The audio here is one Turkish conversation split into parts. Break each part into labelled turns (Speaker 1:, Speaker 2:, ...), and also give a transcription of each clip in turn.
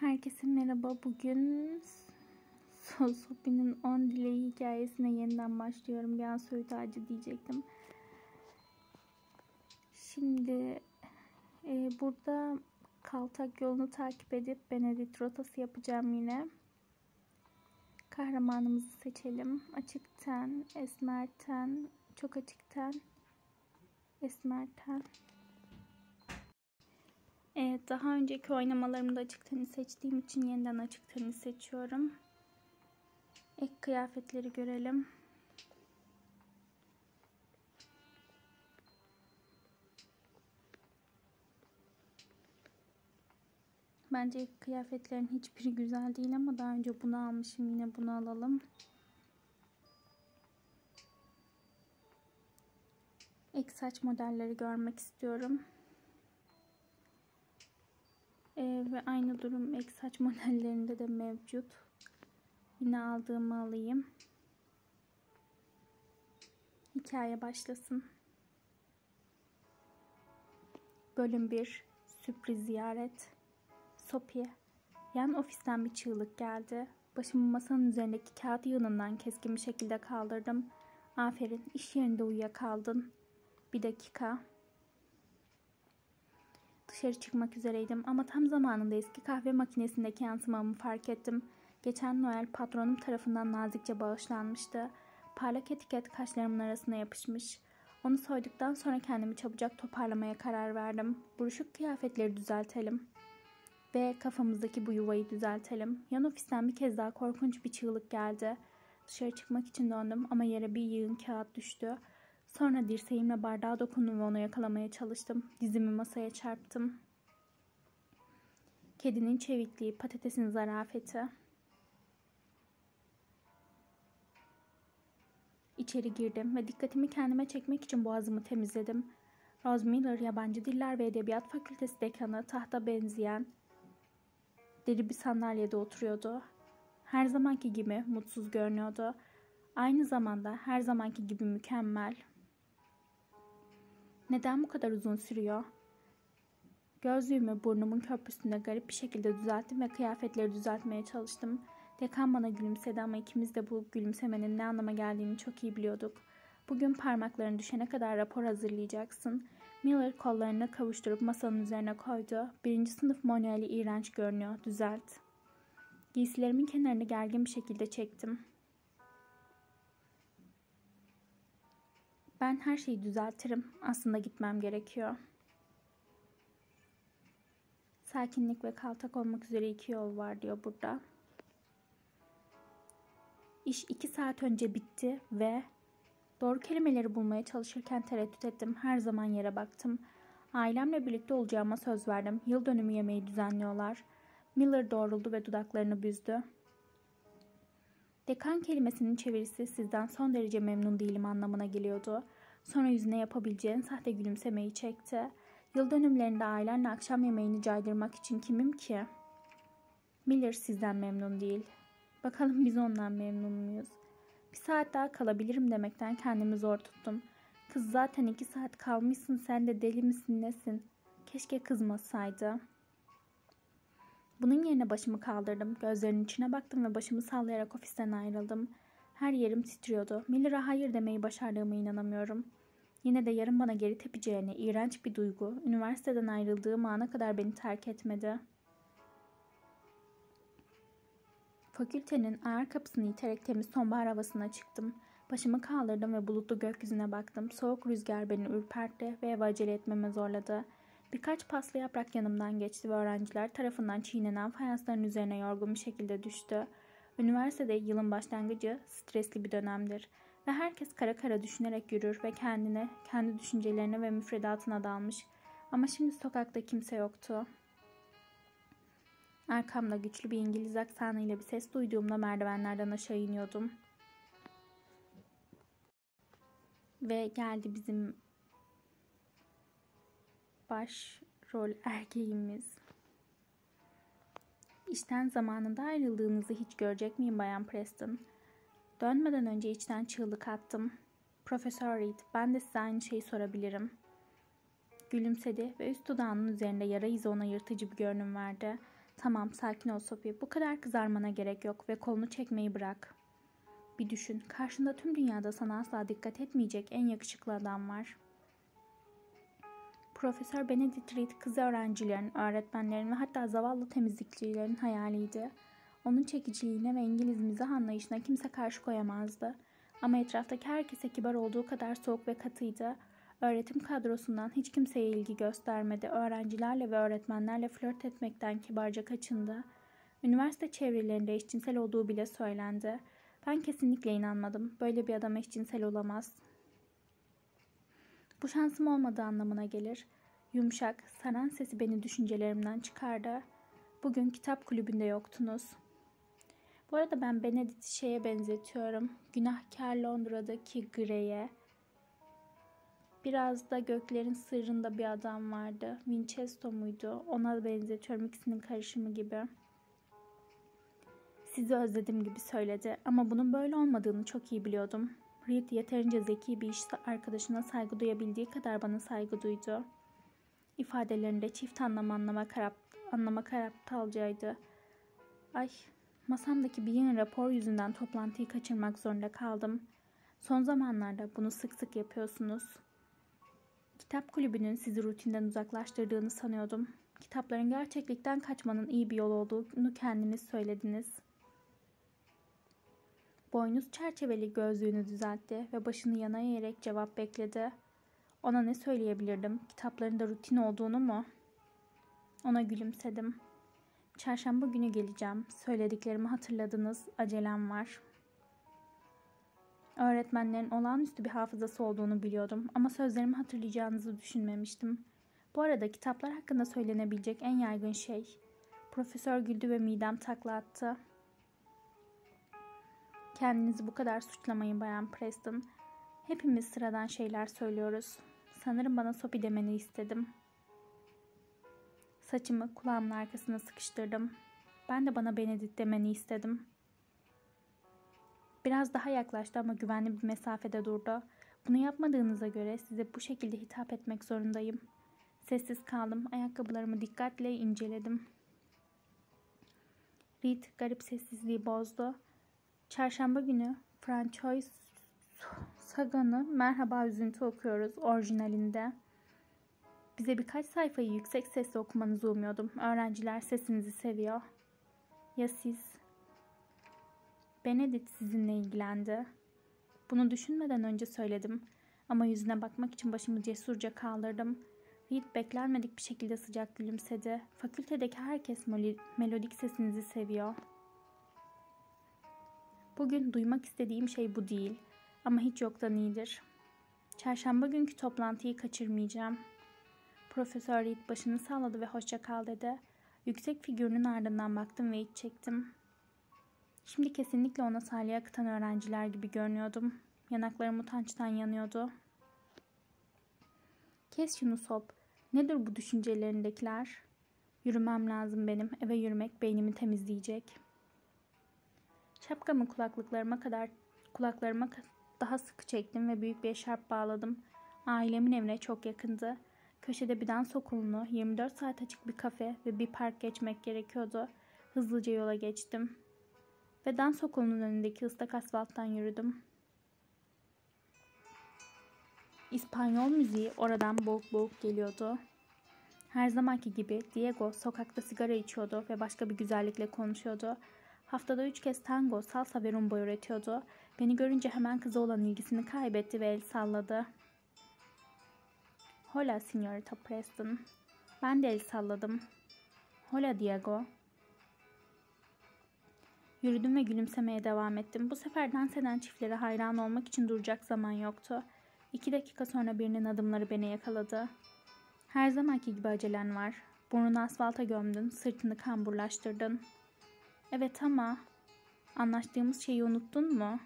Speaker 1: Herkese merhaba. Bugün Sosopi'nin 10 dileği hikayesine yeniden başlıyorum. Bir an söğüt ağacı diyecektim. Şimdi e, burada Kaltak yolunu takip edip Benedict rotası yapacağım yine. Kahramanımızı seçelim. Açıkten, esmerten, çok açıkten, esmerten. Evet, daha önceki oynamalarımda açık teni seçtiğim için yeniden açık teni seçiyorum. Ek kıyafetleri görelim. Bence ek kıyafetlerin hiçbiri güzel değil ama daha önce bunu almışım. Yine bunu alalım. Ek saç modelleri görmek istiyorum. Ee, ve aynı durum ek saç modellerinde de mevcut. Yine aldığımı alayım. Hikaye başlasın. Bölüm 1 Sürpriz ziyaret Sophie Yan ofisten bir çığlık geldi. Başımı masanın üzerindeki kağıt yığınından keskin bir şekilde kaldırdım. Aferin iş yerinde uyuyakaldın. Bir dakika. Dışarı çıkmak üzereydim ama tam zamanında eski kahve makinesindeki yansımamı fark ettim. Geçen Noel patronum tarafından nazikçe bağışlanmıştı. Parlak etiket kaşlarımın arasına yapışmış. Onu soyduktan sonra kendimi çabucak toparlamaya karar verdim. Buruşuk kıyafetleri düzeltelim. Ve kafamızdaki bu yuvayı düzeltelim. Yan ofisten bir kez daha korkunç bir çığlık geldi. Dışarı çıkmak için döndüm ama yere bir yığın kağıt düştü. Sonra dirseğimle bardağa dokundum ve onu yakalamaya çalıştım. Dizimi masaya çarptım. Kedinin çevikliği, patatesin zarafeti. İçeri girdim ve dikkatimi kendime çekmek için boğazımı temizledim. Rose Miller, Yabancı Diller ve Edebiyat Fakültesi dekanı tahta benzeyen deri bir sandalyede oturuyordu. Her zamanki gibi mutsuz görünüyordu. Aynı zamanda her zamanki gibi mükemmel. Neden bu kadar uzun sürüyor? Gözlüğümü burnumun köprüsünde garip bir şekilde düzelttim ve kıyafetleri düzeltmeye çalıştım. Dekan bana gülümsedi ama ikimiz de bu gülümsemenin ne anlama geldiğini çok iyi biliyorduk. Bugün parmakların düşene kadar rapor hazırlayacaksın. Miller kollarını kavuşturup masanın üzerine koydu. Birinci sınıf manueli iğrenç görünüyor. Düzelt. Giysilerimin kenarını gergin bir şekilde çektim. Ben her şeyi düzeltirim. Aslında gitmem gerekiyor. Sakinlik ve kaltak olmak üzere iki yol var diyor burada. İş iki saat önce bitti ve doğru kelimeleri bulmaya çalışırken tereddüt ettim. Her zaman yere baktım. Ailemle birlikte olacağıma söz verdim. Yıl dönümü yemeği düzenliyorlar. Miller doğruldu ve dudaklarını büzdü. Dekan kelimesinin çevirisi sizden son derece memnun değilim anlamına geliyordu. Sonra yüzüne yapabileceğin sahte gülümsemeyi çekti. Yıl dönümlerinde ailenle akşam yemeğini caydırmak için kimim ki? Miller sizden memnun değil. Bakalım biz ondan memnun muyuz? Bir saat daha kalabilirim demekten kendimi zor tuttum. Kız zaten iki saat kalmışsın sen de deli misin nesin? Keşke kızmasaydı. Bunun yerine başımı kaldırdım. Gözlerinin içine baktım ve başımı sallayarak ofisten ayrıldım. Her yerim titriyordu. Miller'a hayır demeyi başardığıma inanamıyorum. Yine de yarın bana geri tepeceğine iğrenç bir duygu, üniversiteden ayrıldığım ana kadar beni terk etmedi. Fakültenin ağır kapısını iterek temiz sonbahar havasına çıktım. Başımı kaldırdım ve bulutlu gökyüzüne baktım. Soğuk rüzgar beni ürpertti ve eve acele etmeme zorladı. Birkaç paslı yaprak yanımdan geçti ve öğrenciler tarafından çiğnenen fayansların üzerine yorgun bir şekilde düştü. Üniversitede yılın başlangıcı stresli bir dönemdir ve herkes kara kara düşünerek yürür ve kendine, kendi düşüncelerine ve müfredatına dalmış. Ama şimdi sokakta kimse yoktu. Arkamda güçlü bir İngiliz aksanıyla bir ses duyduğumda merdivenlerden aşağı iniyordum. Ve geldi bizim başrol erkeğimiz. İşten zamanında ayrıldığınızı hiç görecek miyim Bayan Preston? Dönmeden önce içten çığlık attım. Profesör Reed, ben de size aynı şeyi sorabilirim. Gülümsedi ve üst dudağının üzerinde yara izi ona yırtıcı bir görünüm verdi. Tamam sakin ol Sophie. Bu kadar kızarmana gerek yok ve kolunu çekmeyi bırak. Bir düşün. Karşında tüm dünyada sana asla dikkat etmeyecek en yakışıklı adam var. Profesör Benedict Reed kız öğrencilerin, öğretmenlerin ve hatta zavallı temizlikçilerin hayaliydi. Onun çekiciliğine ve İngiliz mizah anlayışına kimse karşı koyamazdı. Ama etraftaki herkese kibar olduğu kadar soğuk ve katıydı. Öğretim kadrosundan hiç kimseye ilgi göstermedi. Öğrencilerle ve öğretmenlerle flört etmekten kibarca kaçındı. Üniversite çevrelerinde eşcinsel olduğu bile söylendi. Ben kesinlikle inanmadım. Böyle bir adam eşcinsel olamaz. Bu şansım olmadığı anlamına gelir. Yumuşak, saran sesi beni düşüncelerimden çıkardı. Bugün kitap kulübünde yoktunuz. Bu arada ben Benedict'i şeye benzetiyorum. Günahkar Londra'daki Grey'e. Biraz da Göklerin Sırrında bir adam vardı. Winchester muydu? Ona benzetiyorum ikisinin karışımı gibi. Sizi özledim gibi söyledi ama bunun böyle olmadığını çok iyi biliyordum. Reed yeterince zeki bir iş arkadaşına saygı duyabildiği kadar bana saygı duydu. İfadelerinde çift anlam anlamak, harap, anlamak aptalcaydı. Ay, masamdaki bir yığın rapor yüzünden toplantıyı kaçırmak zorunda kaldım. Son zamanlarda bunu sık sık yapıyorsunuz. Kitap kulübünün sizi rutinden uzaklaştırdığını sanıyordum. Kitapların gerçeklikten kaçmanın iyi bir yol olduğunu kendiniz söylediniz.'' Boynuz çerçeveli gözlüğünü düzeltti ve başını yana eğerek cevap bekledi. Ona ne söyleyebilirdim? Kitaplarında rutin olduğunu mu? Ona gülümsedim. Çarşamba günü geleceğim. Söylediklerimi hatırladınız. Acelem var. Öğretmenlerin olağanüstü bir hafızası olduğunu biliyordum ama sözlerimi hatırlayacağınızı düşünmemiştim. Bu arada kitaplar hakkında söylenebilecek en yaygın şey. Profesör güldü ve midem takla attı. Kendinizi bu kadar suçlamayın Bayan Preston. Hepimiz sıradan şeyler söylüyoruz. Sanırım bana Sophie demeni istedim. Saçımı kulağımın arkasına sıkıştırdım. Ben de bana Benedict demeni istedim. Biraz daha yaklaştı ama güvenli bir mesafede durdu. Bunu yapmadığınıza göre size bu şekilde hitap etmek zorundayım. Sessiz kaldım. Ayakkabılarımı dikkatle inceledim. Reed garip sessizliği bozdu. Çarşamba günü Francois Sagan'ı Merhaba Üzüntü okuyoruz orijinalinde. Bize birkaç sayfayı yüksek sesle okumanızı umuyordum. Öğrenciler sesinizi seviyor. Ya siz? Benedict sizinle ilgilendi. Bunu düşünmeden önce söyledim. Ama yüzüne bakmak için başımı cesurca kaldırdım. Reed beklenmedik bir şekilde sıcak gülümsedi. Fakültedeki herkes melodik sesinizi seviyor.'' Bugün duymak istediğim şey bu değil ama hiç yoktan iyidir. Çarşamba günkü toplantıyı kaçırmayacağım. Profesör Reed başını salladı ve hoşça kal dedi. Yüksek figürünün ardından baktım ve iç çektim. Şimdi kesinlikle ona salya akıtan öğrenciler gibi görünüyordum. Yanaklarım utançtan yanıyordu. Kes şunu sop. Nedir bu düşüncelerindekiler? Yürümem lazım benim. Eve yürümek beynimi temizleyecek.'' Şapkamı kulaklıklarıma kadar kulaklarıma daha sıkı çektim ve büyük bir eşarp bağladım. Ailemin evine çok yakındı. Köşede bir dans okulunu, 24 saat açık bir kafe ve bir park geçmek gerekiyordu. Hızlıca yola geçtim. Ve dans okulunun önündeki ıslak asfalttan yürüdüm. İspanyol müziği oradan boğuk boğuk geliyordu. Her zamanki gibi Diego sokakta sigara içiyordu ve başka bir güzellikle konuşuyordu. Haftada üç kez tango, salsa ve rumba öğretiyordu. Beni görünce hemen kıza olan ilgisini kaybetti ve el salladı. Hola, Signorita Preston. Ben de el salladım. Hola, Diego. Yürüdüm ve gülümsemeye devam ettim. Bu sefer dans eden çiftlere hayran olmak için duracak zaman yoktu. İki dakika sonra birinin adımları beni yakaladı. Her zamanki gibi acelen var. Burnunu asfalta gömdün, sırtını kamburlaştırdın.'' Evet ama anlaştığımız şeyi unuttun mu?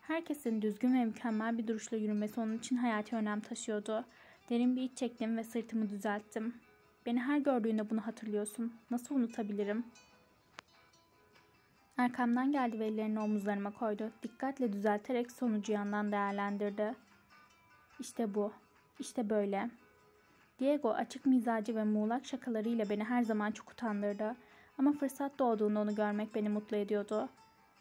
Speaker 1: Herkesin düzgün ve mükemmel bir duruşla yürümesi onun için hayati önem taşıyordu. Derin bir iç çektim ve sırtımı düzelttim. Beni her gördüğünde bunu hatırlıyorsun. Nasıl unutabilirim? Arkamdan geldi ve ellerini omuzlarıma koydu. Dikkatle düzelterek sonucu yandan değerlendirdi. İşte bu. İşte böyle. Diego açık mizacı ve muğlak şakalarıyla beni her zaman çok utandırdı. Ama fırsat doğduğunda onu görmek beni mutlu ediyordu.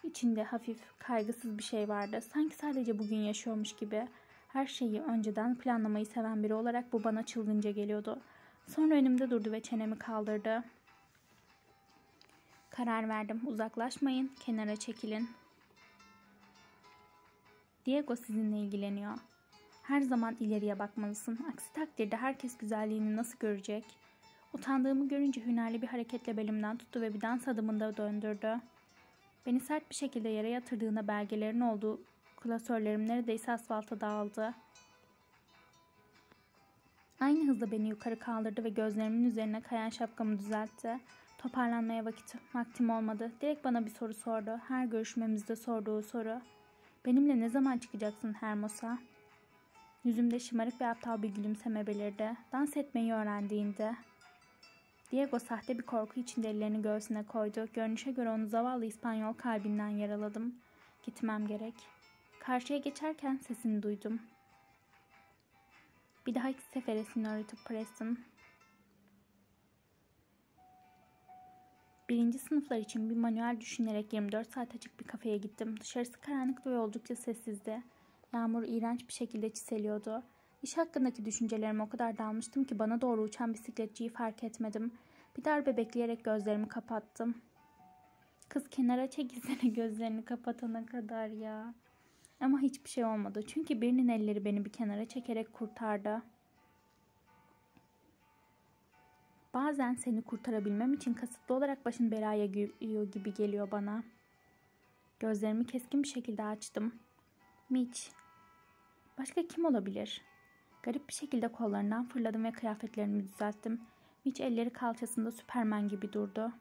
Speaker 1: İçinde hafif, kaygısız bir şey vardı. Sanki sadece bugün yaşıyormuş gibi. Her şeyi önceden planlamayı seven biri olarak bu bana çılgınca geliyordu. Sonra önümde durdu ve çenemi kaldırdı. Karar verdim. Uzaklaşmayın, kenara çekilin. Diego sizinle ilgileniyor. Her zaman ileriye bakmalısın. Aksi takdirde herkes güzelliğini nasıl görecek? Utandığımı görünce hünerli bir hareketle belimden tuttu ve bir dans adımında döndürdü. Beni sert bir şekilde yere yatırdığında belgelerin olduğu klasörlerim neredeyse asfalta dağıldı. Aynı hızla beni yukarı kaldırdı ve gözlerimin üzerine kayan şapkamı düzeltti. Toparlanmaya vakit, vaktim olmadı. Direkt bana bir soru sordu. Her görüşmemizde sorduğu soru. Benimle ne zaman çıkacaksın Hermosa? Yüzümde şımarık ve aptal bir gülümseme belirdi. Dans etmeyi öğrendiğinde. Diego sahte bir korku içinde ellerini göğsüne koydu. Görünüşe göre onu zavallı İspanyol kalbinden yaraladım. Gitmem gerek. Karşıya geçerken sesini duydum. Bir dahaki sefere Signorita Preston. Birinci sınıflar için bir manuel düşünerek 24 saat açık bir kafeye gittim. Dışarısı karanlıktı ve oldukça sessizdi. Yağmur iğrenç bir şekilde çiseliyordu. İş hakkındaki düşüncelerime o kadar dalmıştım ki bana doğru uçan bisikletçiyi fark etmedim. Bir darbe bekleyerek gözlerimi kapattım. Kız kenara çekilsene gözlerini kapatana kadar ya. Ama hiçbir şey olmadı. Çünkü birinin elleri beni bir kenara çekerek kurtardı. Bazen seni kurtarabilmem için kasıtlı olarak başın belaya giriyor gibi geliyor bana. Gözlerimi keskin bir şekilde açtım. Mitch. Başka kim olabilir? Garip bir şekilde kollarından fırladım ve kıyafetlerimi düzelttim. Mitch elleri kalçasında süpermen gibi durdu.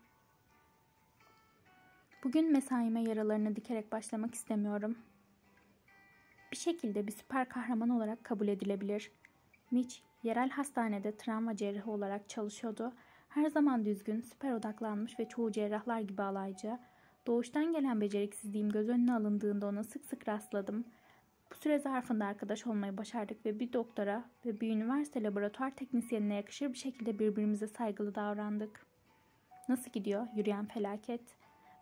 Speaker 1: Bugün mesaime yaralarını dikerek başlamak istemiyorum. Bir şekilde bir süper kahraman olarak kabul edilebilir. Mitch yerel hastanede travma cerrahı olarak çalışıyordu. Her zaman düzgün, süper odaklanmış ve çoğu cerrahlar gibi alaycı. Doğuştan gelen beceriksizliğim göz önüne alındığında ona sık sık rastladım. Süre zarfında arkadaş olmayı başardık ve bir doktora ve bir üniversite laboratuvar teknisyenine yakışır bir şekilde birbirimize saygılı davrandık. Nasıl gidiyor yürüyen felaket?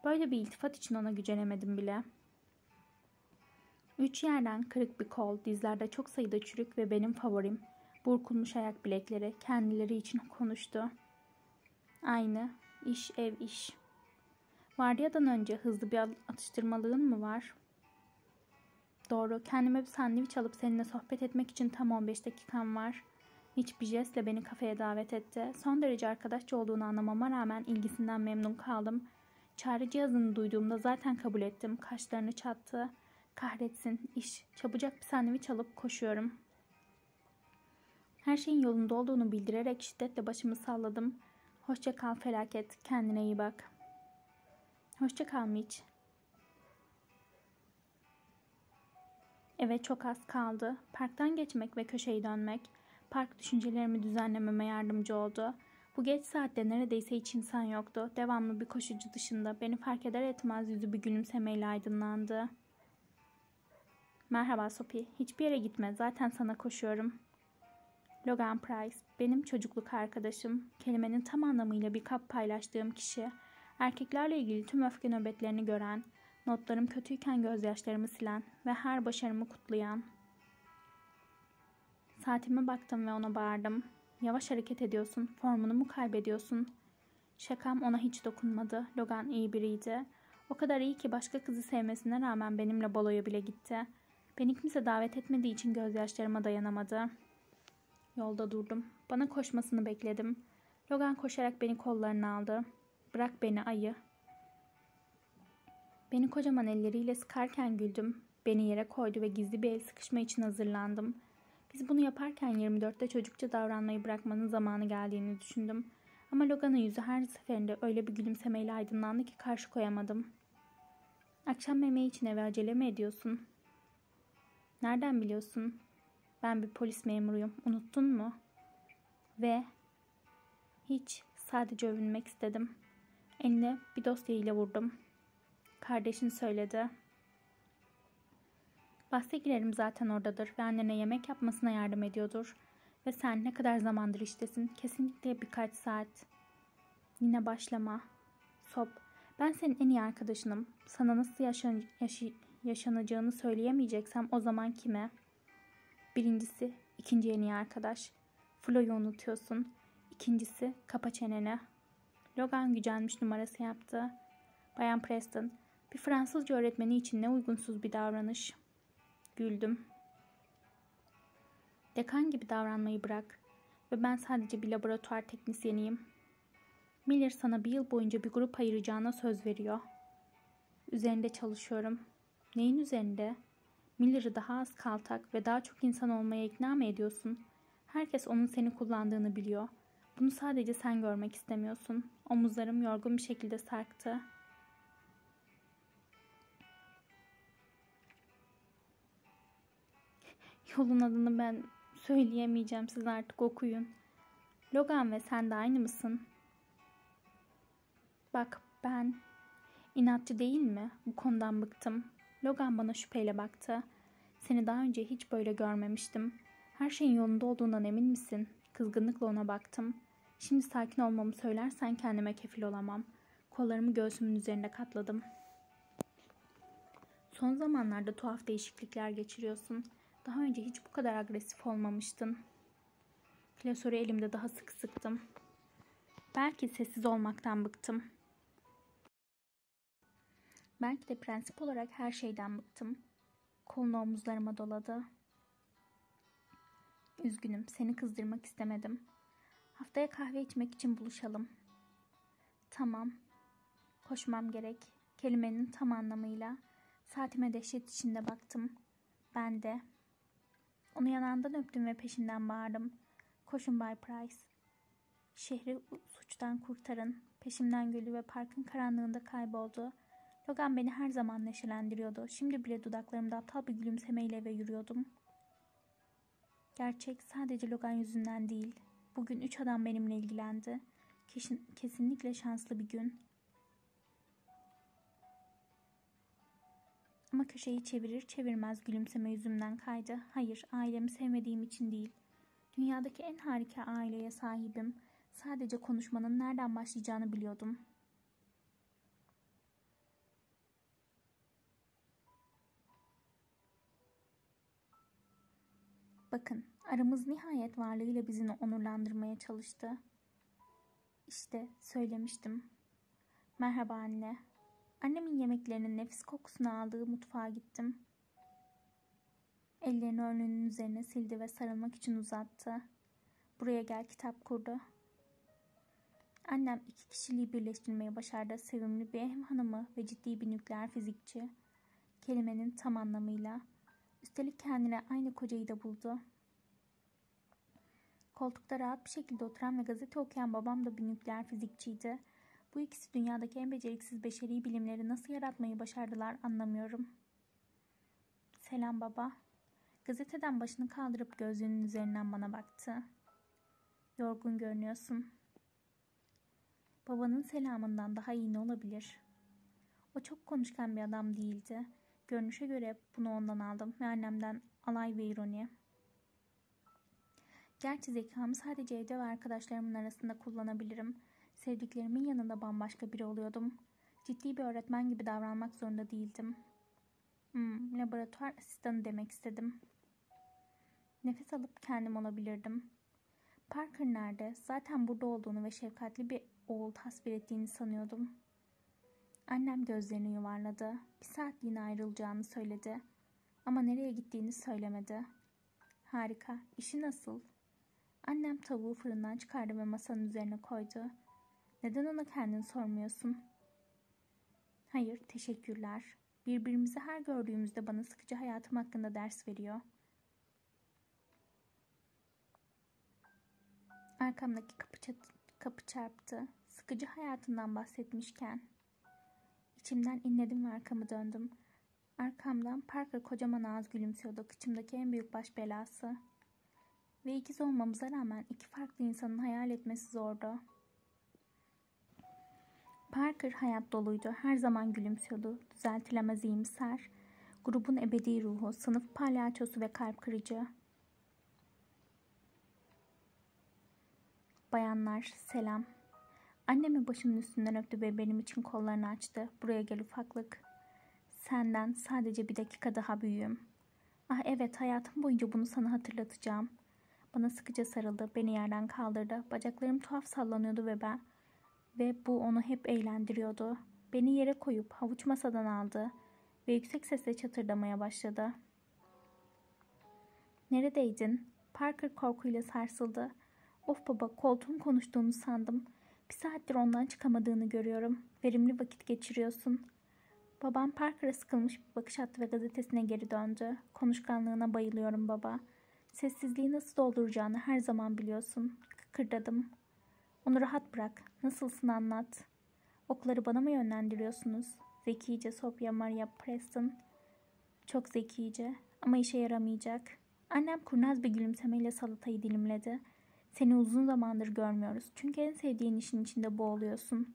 Speaker 1: Böyle bir iltifat için ona gücenemedim bile. Üç yerden kırık bir kol, dizlerde çok sayıda çürük ve benim favorim, burkulmuş ayak bilekleri kendileri için konuştu. Aynı, iş ev iş. Vardiyadan önce hızlı bir atıştırmalığın mı var? Doğru, kendime bir sandviç alıp seninle sohbet etmek için tam 15 dakikam var. Hiçbir jestle beni kafeye davet etti. Son derece arkadaşça olduğunu anlamama rağmen ilgisinden memnun kaldım. Çağrı cihazını duyduğumda zaten kabul ettim. Kaşlarını çattı. Kahretsin iş. Çabucak bir sandviç alıp koşuyorum. Her şeyin yolunda olduğunu bildirerek şiddetle başımı salladım. Hoşça kal felaket. Kendine iyi bak. Hoşça kal Mitch. Eve çok az kaldı. Parktan geçmek ve köşeyi dönmek, park düşüncelerimi düzenlememe yardımcı oldu. Bu geç saatte neredeyse hiç insan yoktu. Devamlı bir koşucu dışında beni fark eder etmez yüzü bir gülümsemeyle aydınlandı. Merhaba Sophie. Hiçbir yere gitme. Zaten sana koşuyorum. Logan Price. Benim çocukluk arkadaşım. Kelimenin tam anlamıyla bir kap paylaştığım kişi. Erkeklerle ilgili tüm öfke nöbetlerini gören, notlarım kötüyken gözyaşlarımı silen ve her başarımı kutlayan. Saatime baktım ve ona bağırdım. Yavaş hareket ediyorsun, formunu mu kaybediyorsun? Şakam ona hiç dokunmadı. Logan iyi biriydi. O kadar iyi ki başka kızı sevmesine rağmen benimle baloya bile gitti. Beni kimse davet etmediği için gözyaşlarıma dayanamadı. Yolda durdum. Bana koşmasını bekledim. Logan koşarak beni kollarına aldı. Bırak beni ayı. Beni kocaman elleriyle sıkarken güldüm. Beni yere koydu ve gizli bir el sıkışma için hazırlandım. Biz bunu yaparken 24'te çocukça davranmayı bırakmanın zamanı geldiğini düşündüm. Ama Logan'ın yüzü her seferinde öyle bir gülümsemeyle aydınlandı ki karşı koyamadım. Akşam yemeği için eve acele mi ediyorsun? Nereden biliyorsun? Ben bir polis memuruyum. Unuttun mu? Ve hiç sadece övünmek istedim. Eline bir dosya ile vurdum. Kardeşin söyledi. Bahsegilerim zaten oradadır ve annene yemek yapmasına yardım ediyordur. Ve sen ne kadar zamandır iştesin? Kesinlikle birkaç saat. Yine başlama. Sop, ben senin en iyi arkadaşınım. Sana nasıl yaşan yaşı yaşanacağını söyleyemeyeceksem o zaman kime? Birincisi, ikinci en iyi arkadaş. Flo'yu unutuyorsun. İkincisi, kapa çeneni. Logan gücenmiş numarası yaptı. Bayan Preston, bir Fransızca öğretmeni için ne uygunsuz bir davranış. Güldüm. Dekan gibi davranmayı bırak ve ben sadece bir laboratuvar teknisyeniyim. Miller sana bir yıl boyunca bir grup ayıracağına söz veriyor. Üzerinde çalışıyorum. Neyin üzerinde? Miller'ı daha az kaltak ve daha çok insan olmaya ikna mı ediyorsun? Herkes onun seni kullandığını biliyor. Bunu sadece sen görmek istemiyorsun. Omuzlarım yorgun bir şekilde sarktı. Yolun adını ben söyleyemeyeceğim. Siz artık okuyun. Logan ve sen de aynı mısın? Bak ben inatçı değil mi? Bu konudan bıktım. Logan bana şüpheyle baktı. Seni daha önce hiç böyle görmemiştim. Her şeyin yolunda olduğundan emin misin? Kızgınlıkla ona baktım. Şimdi sakin olmamı söylersen kendime kefil olamam. Kollarımı göğsümün üzerinde katladım. Son zamanlarda tuhaf değişiklikler geçiriyorsun. Daha önce hiç bu kadar agresif olmamıştın. Klasörü elimde daha sık sıktım. Belki sessiz olmaktan bıktım. Belki de prensip olarak her şeyden bıktım. Kolunu omuzlarıma doladı. Üzgünüm, seni kızdırmak istemedim. Haftaya kahve içmek için buluşalım. Tamam. Koşmam gerek. Kelimenin tam anlamıyla. Saatime dehşet içinde baktım. Ben de. Onu yanağından öptüm ve peşinden bağırdım. Koşun Bay Price. Şehri suçtan kurtarın. Peşimden güldü ve parkın karanlığında kayboldu. Logan beni her zaman neşelendiriyordu. Şimdi bile dudaklarımda aptal bir gülümsemeyle eve yürüyordum. Gerçek sadece Logan yüzünden değil. Bugün üç adam benimle ilgilendi. Kesin, kesinlikle şanslı bir gün. Ama köşeyi çevirir çevirmez gülümseme yüzümden kaydı. Hayır, ailemi sevmediğim için değil. Dünyadaki en harika aileye sahibim. Sadece konuşmanın nereden başlayacağını biliyordum. Bakın, aramız nihayet varlığıyla bizi onurlandırmaya çalıştı. İşte söylemiştim. Merhaba anne. Annemin yemeklerinin nefis kokusunu aldığı mutfağa gittim. Ellerini önlüğünün üzerine sildi ve sarılmak için uzattı. Buraya gel kitap kurdu. Annem iki kişiliği birleştirmeyi başardı. Sevimli bir ev hanımı ve ciddi bir nükleer fizikçi. Kelimenin tam anlamıyla. Üstelik kendine aynı kocayı da buldu. Koltukta rahat bir şekilde oturan ve gazete okuyan babam da bir nükleer fizikçiydi. Bu ikisi dünyadaki en beceriksiz beşeri bilimleri nasıl yaratmayı başardılar anlamıyorum. Selam baba. Gazeteden başını kaldırıp gözlüğünün üzerinden bana baktı. Yorgun görünüyorsun. Babanın selamından daha iyi ne olabilir? O çok konuşkan bir adam değildi. Görünüşe göre bunu ondan aldım ve annemden alay ve ironi. Gerçi zekamı sadece evde ve arkadaşlarımın arasında kullanabilirim. Sevdiklerimin yanında bambaşka biri oluyordum. Ciddi bir öğretmen gibi davranmak zorunda değildim. Hmm, laboratuvar asistanı demek istedim. Nefes alıp kendim olabilirdim. Parker nerede? Zaten burada olduğunu ve şefkatli bir oğul tasvir ettiğini sanıyordum. Annem gözlerini yuvarladı. Bir saatliğine ayrılacağını söyledi. Ama nereye gittiğini söylemedi. Harika. İşi nasıl? Annem tavuğu fırından çıkardı ve masanın üzerine koydu. Neden ona kendin sormuyorsun? Hayır, teşekkürler. Birbirimizi her gördüğümüzde bana sıkıcı hayatım hakkında ders veriyor. Arkamdaki kapı, çat kapı çarptı. Sıkıcı hayatından bahsetmişken. İçimden inledim ve arkamı döndüm. Arkamdan Parker kocaman ağız gülümsüyordu. Kıçımdaki en büyük baş belası. Ve ikiz olmamıza rağmen iki farklı insanın hayal etmesi zordu. Parker hayat doluydu. Her zaman gülümsüyordu. Düzeltilemez iyimser. Grubun ebedi ruhu, sınıf palyaçosu ve kalp kırıcı. Bayanlar selam. Annemi başımın üstünden öptü ve benim için kollarını açtı. Buraya gel ufaklık. Senden sadece bir dakika daha büyüğüm. Ah evet hayatım boyunca bunu sana hatırlatacağım. Bana sıkıca sarıldı, beni yerden kaldırdı. Bacaklarım tuhaf sallanıyordu ve ben ve bu onu hep eğlendiriyordu. Beni yere koyup havuç masadan aldı ve yüksek sesle çatırdamaya başladı. Neredeydin? Parker korkuyla sarsıldı. Of baba koltuğun konuştuğunu sandım. Bir saattir ondan çıkamadığını görüyorum. Verimli vakit geçiriyorsun. Babam Parker'a sıkılmış bir bakış attı ve gazetesine geri döndü. Konuşkanlığına bayılıyorum baba. Sessizliği nasıl dolduracağını her zaman biliyorsun. Kıkırdadım. Onu rahat bırak. Nasılsın anlat. Okları bana mı yönlendiriyorsunuz? Zekice Sophia Maria Preston. Çok zekice ama işe yaramayacak. Annem kurnaz bir gülümsemeyle salatayı dilimledi. Seni uzun zamandır görmüyoruz. Çünkü en sevdiğin işin içinde boğuluyorsun.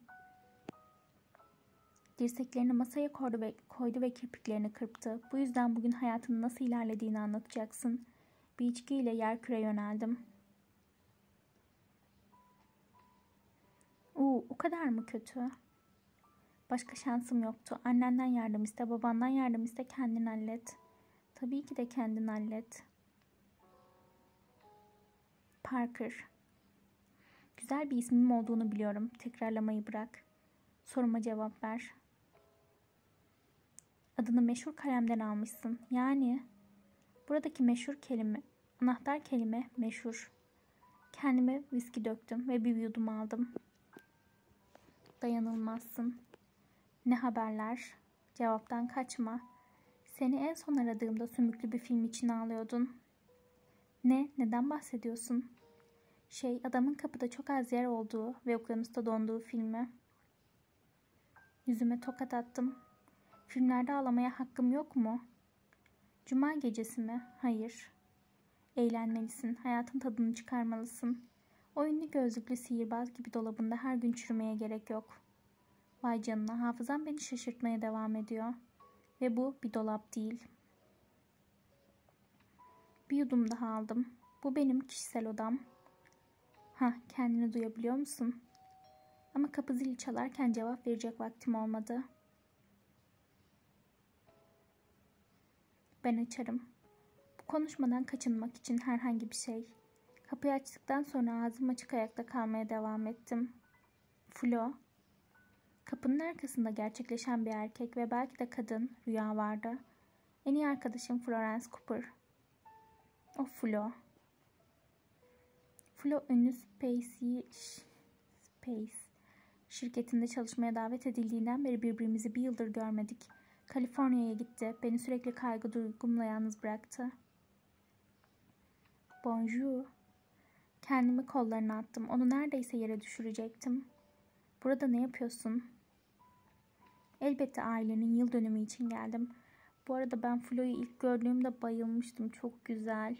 Speaker 1: Dirseklerini masaya koydu ve, koydu ve kirpiklerini kırptı. Bu yüzden bugün hayatının nasıl ilerlediğini anlatacaksın. Bir içkiyle yer küre yöneldim. Uuu o kadar mı kötü? Başka şansım yoktu. Annenden yardım iste, babandan yardım iste, kendin hallet. Tabii ki de kendin hallet. Parker. Güzel bir ismim olduğunu biliyorum. Tekrarlamayı bırak. Soruma cevap ver. Adını meşhur kalemden almışsın. Yani buradaki meşhur kelime, anahtar kelime meşhur. Kendime viski döktüm ve bir yudum aldım. Dayanılmazsın. Ne haberler? Cevaptan kaçma. Seni en son aradığımda sümüklü bir film için ağlıyordun. Ne? Neden bahsediyorsun? Şey, adamın kapıda çok az yer olduğu ve okyanusta donduğu filmi. Yüzüme tokat attım. Filmlerde ağlamaya hakkım yok mu? Cuma gecesi mi? Hayır. Eğlenmelisin, hayatın tadını çıkarmalısın. O gözlüklü sihirbaz gibi dolabında her gün çürümeye gerek yok. Vay canına, hafızam beni şaşırtmaya devam ediyor. Ve bu bir dolap değil. Bir yudum daha aldım. Bu benim kişisel odam. Ha, kendini duyabiliyor musun? Ama kapı zili çalarken cevap verecek vaktim olmadı. Ben açarım. Bu konuşmadan kaçınmak için herhangi bir şey. Kapıyı açtıktan sonra ağzım açık ayakta kalmaya devam ettim. Flo. Kapının arkasında gerçekleşen bir erkek ve belki de kadın rüya vardı. En iyi arkadaşım Florence Cooper. O Flo. Flo ünlü Space, Space şirketinde çalışmaya davet edildiğinden beri birbirimizi bir yıldır görmedik. Kaliforniya'ya gitti. Beni sürekli kaygı duygumla yalnız bıraktı. Bonjour. Kendimi kollarına attım. Onu neredeyse yere düşürecektim. Burada ne yapıyorsun? Elbette ailenin yıl dönümü için geldim. Bu arada ben Flo'yu ilk gördüğümde bayılmıştım. Çok güzel.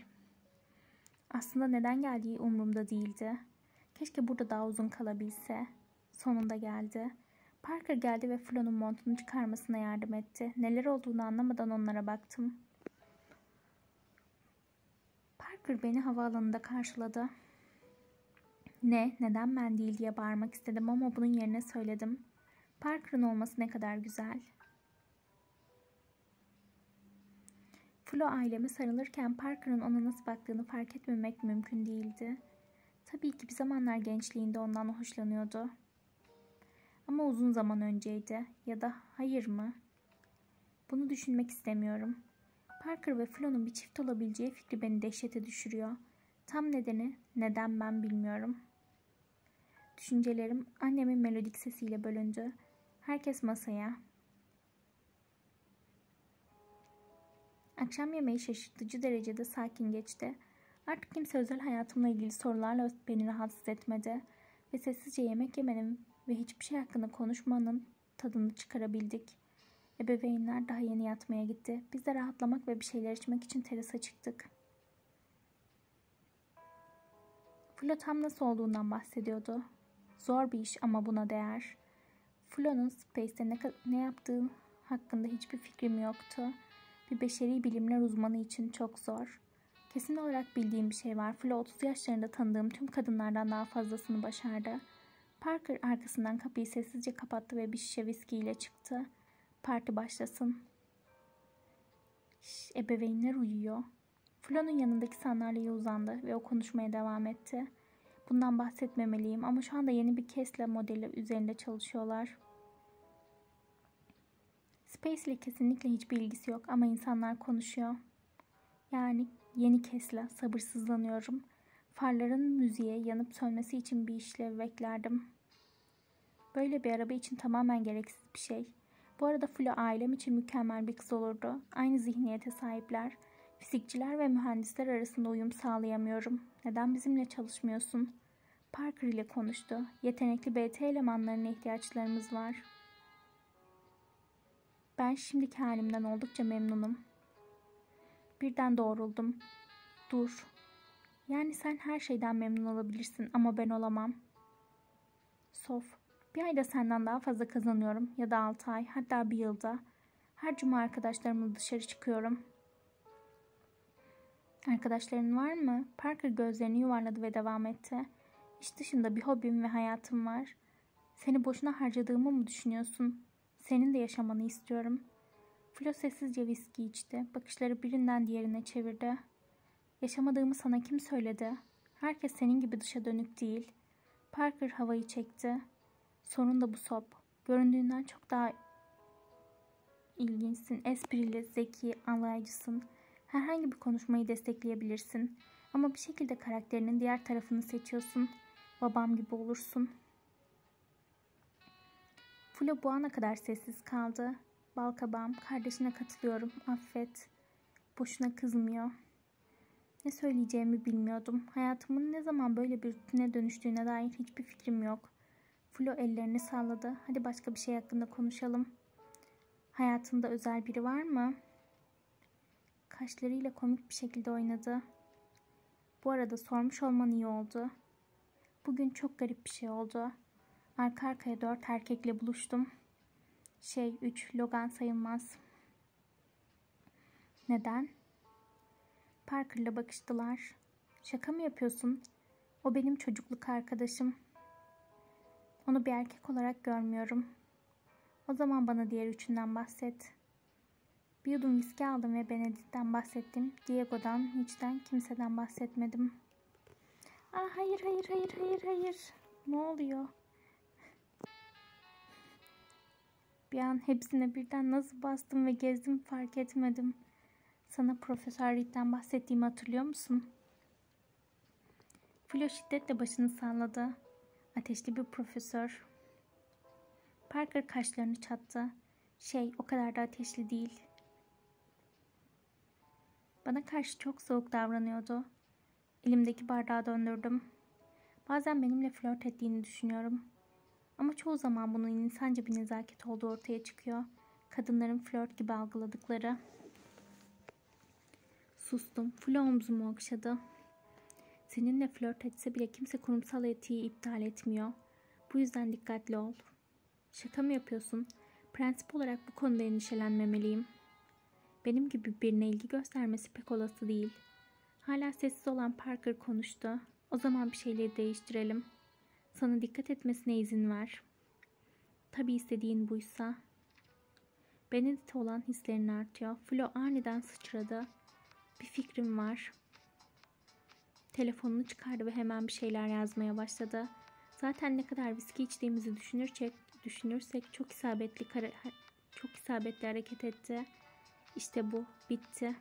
Speaker 1: Aslında neden geldiği umurumda değildi. Keşke burada daha uzun kalabilse. Sonunda geldi. Parker geldi ve Flo'nun montunu çıkarmasına yardım etti. Neler olduğunu anlamadan onlara baktım. Parker beni havaalanında karşıladı. Ne, neden ben değil diye bağırmak istedim ama bunun yerine söyledim. Parker'ın olması ne kadar güzel. Flo aileme sarılırken Parker'ın ona nasıl baktığını fark etmemek mümkün değildi. Tabii ki bir zamanlar gençliğinde ondan hoşlanıyordu. Ama uzun zaman önceydi. Ya da hayır mı? Bunu düşünmek istemiyorum. Parker ve Flo'nun bir çift olabileceği fikri beni dehşete düşürüyor. Tam nedeni neden ben bilmiyorum. Düşüncelerim annemin melodik sesiyle bölündü. Herkes masaya. Akşam yemeği şaşırtıcı derecede sakin geçti. Artık kimse özel hayatımla ilgili sorularla beni rahatsız etmedi ve sessizce yemek yemenin ve hiçbir şey hakkında konuşmanın tadını çıkarabildik. Ebeveynler daha yeni yatmaya gitti. Biz de rahatlamak ve bir şeyler içmek için terasa çıktık. Flo tam nasıl olduğundan bahsediyordu. Zor bir iş ama buna değer. Flo'nun Space'te ne, ne yaptığı hakkında hiçbir fikrim yoktu. Bir beşeri bilimler uzmanı için çok zor. Kesin olarak bildiğim bir şey var. Flo 30 yaşlarında tanıdığım tüm kadınlardan daha fazlasını başardı. Parker arkasından kapıyı sessizce kapattı ve bir şişe viskiyle çıktı. Parti başlasın. Şş, ebeveynler uyuyor. Flo'nun yanındaki sandalyeye uzandı ve o konuşmaya devam etti. Bundan bahsetmemeliyim ama şu anda yeni bir Tesla modeli üzerinde çalışıyorlar. Space ile kesinlikle hiçbir ilgisi yok ama insanlar konuşuyor. Yani yeni Tesla sabırsızlanıyorum. Farların müziğe yanıp sönmesi için bir işlev beklerdim. Böyle bir araba için tamamen gereksiz bir şey. Bu arada Flo ailem için mükemmel bir kız olurdu. Aynı zihniyete sahipler. Fizikçiler ve mühendisler arasında uyum sağlayamıyorum. Neden bizimle çalışmıyorsun? Parker ile konuştu. Yetenekli BT elemanlarına ihtiyaçlarımız var. Ben şimdiki halimden oldukça memnunum. Birden doğruldum. Dur. Yani sen her şeyden memnun olabilirsin ama ben olamam. Sof. Bir ayda senden daha fazla kazanıyorum ya da altı ay hatta bir yılda. Her cuma arkadaşlarımla dışarı çıkıyorum. Arkadaşların var mı? Parker gözlerini yuvarladı ve devam etti. İş dışında bir hobim ve hayatım var. Seni boşuna harcadığımı mı düşünüyorsun? Senin de yaşamanı istiyorum. Flo sessizce viski içti. Bakışları birinden diğerine çevirdi. Yaşamadığımı sana kim söyledi? Herkes senin gibi dışa dönük değil. Parker havayı çekti. Sorun da bu sop. Göründüğünden çok daha ilginçsin, esprili, zeki, anlayıcısın. Herhangi bir konuşmayı destekleyebilirsin. Ama bir şekilde karakterinin diğer tarafını seçiyorsun. Babam gibi olursun. Flo bu ana kadar sessiz kaldı. Balkabağım, kardeşine katılıyorum. Affet. Boşuna kızmıyor. Ne söyleyeceğimi bilmiyordum. Hayatımın ne zaman böyle bir rutine dönüştüğüne dair hiçbir fikrim yok. Flo ellerini salladı. Hadi başka bir şey hakkında konuşalım. Hayatında özel biri var mı? Kaşlarıyla komik bir şekilde oynadı. Bu arada sormuş olman iyi oldu. Bugün çok garip bir şey oldu. Arka arkaya dört erkekle buluştum. Şey üç Logan sayılmaz. Neden? Parker'la bakıştılar. Şaka mı yapıyorsun? O benim çocukluk arkadaşım. Onu bir erkek olarak görmüyorum. O zaman bana diğer üçünden bahset. Bir yudum viski aldım ve Benedict'ten bahsettim. Diego'dan, hiçten, kimseden bahsetmedim. Aa, hayır, hayır, hayır, hayır, hayır. Ne oluyor? Bir an hepsine birden nasıl bastım ve gezdim fark etmedim. Sana Profesör Reed'den bahsettiğimi hatırlıyor musun? Flo şiddetle başını salladı. Ateşli bir profesör. Parker kaşlarını çattı. Şey o kadar da ateşli değil. Bana karşı çok soğuk davranıyordu. Elimdeki bardağı döndürdüm. Bazen benimle flört ettiğini düşünüyorum. Ama çoğu zaman bunun insanca bir nezaket olduğu ortaya çıkıyor. Kadınların flört gibi algıladıkları. Sustum. Flo omzumu okşadı. Seninle flört etse bile kimse kurumsal etiği iptal etmiyor. Bu yüzden dikkatli ol. Şaka mı yapıyorsun? Prensip olarak bu konuda endişelenmemeliyim. Benim gibi birine ilgi göstermesi pek olası değil. Hala sessiz olan Parker konuştu. O zaman bir şeyleri değiştirelim. Sana dikkat etmesine izin ver. Tabii istediğin buysa. Benedict'e olan hislerin artıyor. Flo aniden sıçradı. Bir fikrim var. Telefonunu çıkardı ve hemen bir şeyler yazmaya başladı. Zaten ne kadar viski içtiğimizi düşünürsek, düşünürsek çok isabetli çok isabetli hareket etti. İşte bu, bitti.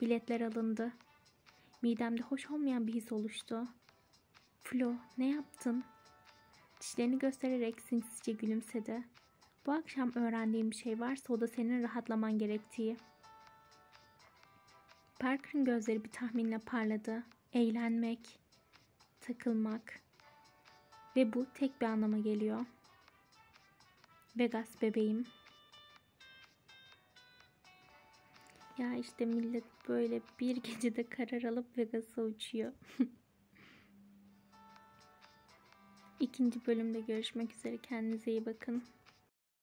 Speaker 1: Biletler alındı. Midemde hoş olmayan bir his oluştu. Flo, ne yaptın? Dişlerini göstererek sinsice gülümsedi. Bu akşam öğrendiğim bir şey varsa o da senin rahatlaman gerektiği. Parker'ın gözleri bir tahminle parladı. Eğlenmek, takılmak ve bu tek bir anlama geliyor. Vegas bebeğim. Ya işte millet böyle bir gecede karar alıp Vegas'a uçuyor. İkinci bölümde görüşmek üzere. Kendinize iyi bakın.